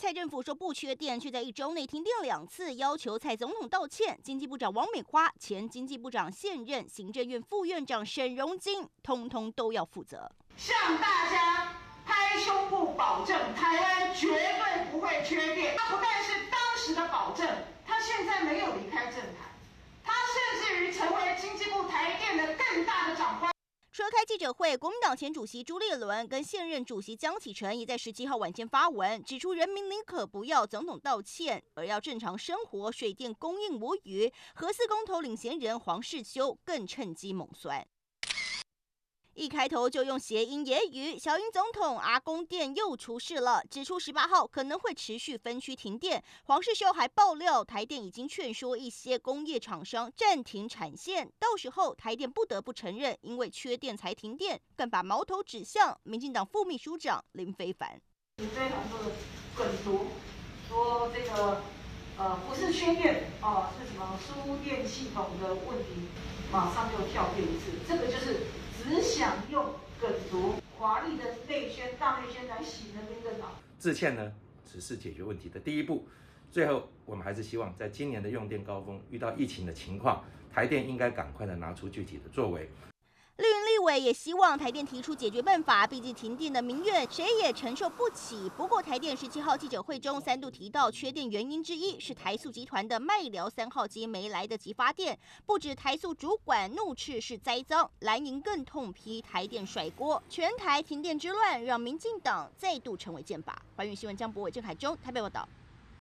蔡政府说不缺电，却在一周内停电两次，要求蔡总统道歉。经济部长王美花、前经济部长、现任行政院副院长沈荣金，通通都要负责。向大家拍胸脯保证，台湾绝对不会缺电。他不但是当时的保证，他现在没有离开政坛，他甚至于成为经济部台电的更大的长官。除了开记者会，国民党前主席朱立伦跟现任主席江启臣也在十七号晚间发文，指出人民宁可不要总统道歉，而要正常生活，水电供应无虞。核四公投领衔人黄世修更趁机猛酸。一开头就用谐音言语，小英总统阿公店又出事了，指出十八号可能会持续分区停电。黄世修还爆料，台电已经劝说一些工业厂商暂停产线，到时候台电不得不承认因为缺电才停电，更把矛头指向民进党副秘书长林非凡。你非常多的梗毒，说这个呃不是缺电哦，是什么输电系统的问题，马上就跳电一次，这个就是。想用梗图、华丽的内宣、大内宣来洗人民的脑。致歉呢，只是解决问题的第一步。最后，我们还是希望在今年的用电高峰遇到疫情的情况，台电应该赶快的拿出具体的作为。绿营立委也希望台电提出解决办法，毕竟停电的民怨谁也承受不起。不过台电十七号记者会中三度提到，缺电原因之一是台塑集团的麦寮三号机没来得及发电，不止台塑主管怒斥是栽赃，蓝营更痛批台电甩锅。全台停电之乱让民进党再度成为箭靶。华语新闻江博伟、郑海中台北报道。